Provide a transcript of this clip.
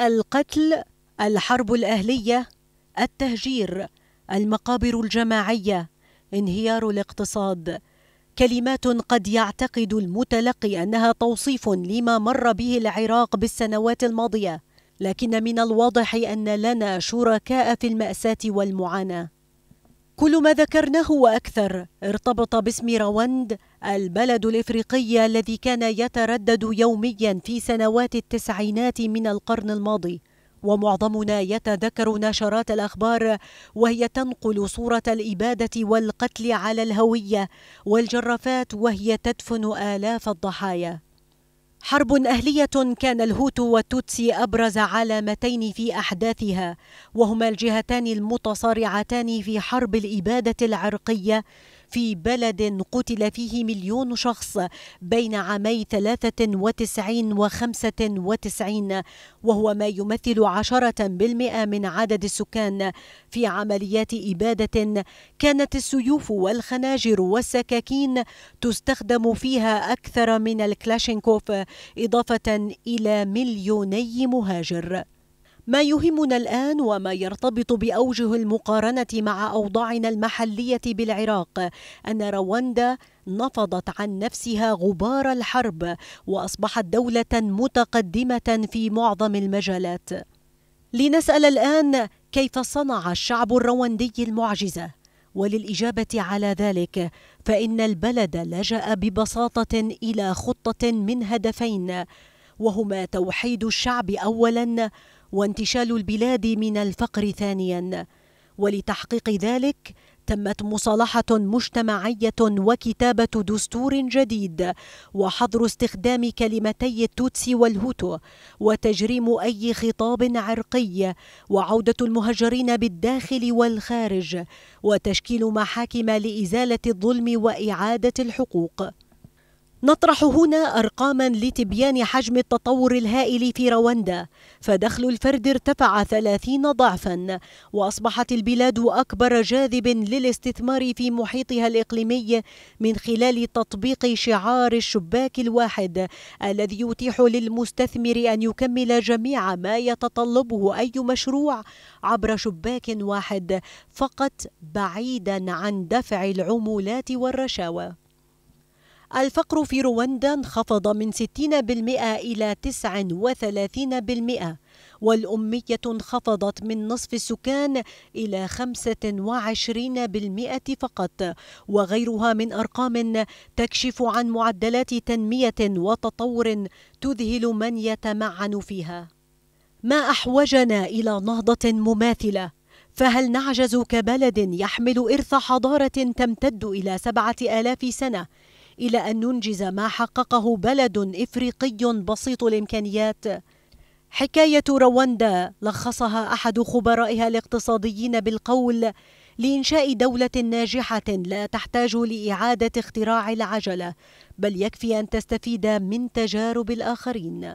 القتل الحرب الأهلية التهجير المقابر الجماعية انهيار الاقتصاد. كلمات قد يعتقد المتلقي أنها توصيف لما مر به العراق بالسنوات الماضية لكن من الواضح أن لنا شركاء في المأساة والمعاناة. كل ما ذكرناه وأكثر ارتبط باسم رواند البلد الإفريقي الذي كان يتردد يوميا في سنوات التسعينات من القرن الماضي. ومعظمنا يتذكر نشرات الأخبار وهي تنقل صورة الإبادة والقتل على الهوية والجرافات وهي تدفن آلاف الضحايا. حرب أهلية كان الهوتو والتوتسي أبرز علامتين في أحداثها وهما الجهتان المتصارعتان في حرب الإبادة العرقية في بلد قتل فيه مليون شخص بين عامي 93 و 95 وهو ما يمثل عشرة بالمئة من عدد السكان. في عمليات إبادة كانت السيوف والخناجر والسكاكين تستخدم فيها أكثر من الكلاشينكوف إضافة إلى مليوني مهاجر. ما يهمنا الآن وما يرتبط بأوجه المقارنة مع أوضاعنا المحلية بالعراق أن رواندا نفضت عن نفسها غبار الحرب وأصبحت دولة متقدمة في معظم المجالات. لنسأل الآن كيف صنع الشعب الرواندي المعجزة. وللإجابة على ذلك فإن البلد لجأ ببساطة إلى خطة من هدفين وهما توحيد الشعب أولا وانتشال البلاد من الفقر ثانيا. ولتحقيق ذلك تمت مصالحة مجتمعية وكتابة دستور جديد وحظر استخدام كلمتي التوتسي والهوتو وتجريم أي خطاب عرقي وعودة المهجرين بالداخل والخارج وتشكيل محاكم لإزالة الظلم وإعادة الحقوق. نطرح هنا أرقاما لتبيان حجم التطور الهائل في رواندا. فدخل الفرد ارتفع ثلاثين ضعفا وأصبحت البلاد أكبر جاذب للاستثمار في محيطها الإقليمي من خلال تطبيق شعار الشباك الواحد الذي يتيح للمستثمر أن يكمل جميع ما يتطلبه أي مشروع عبر شباك واحد فقط بعيدا عن دفع العمولات والرشاوى. الفقر في رواندا انخفض من 60% إلى 39% والأمية انخفضت من نصف السكان إلى 25% فقط وغيرها من أرقام تكشف عن معدلات تنمية وتطور تذهل من يتمعن فيها. ما أحوجنا إلى نهضة مماثلة؟ فهل نعجز كبلد يحمل إرث حضارة تمتد إلى سبعة آلاف سنة؟ إلى أن ننجز ما حققه بلد إفريقي بسيط الإمكانيات. حكاية رواندا لخصها أحد خبرائها الاقتصاديين بالقول لإنشاء دولة ناجحة لا تحتاج لإعادة اختراع العجلة بل يكفي أن تستفيد من تجارب الآخرين.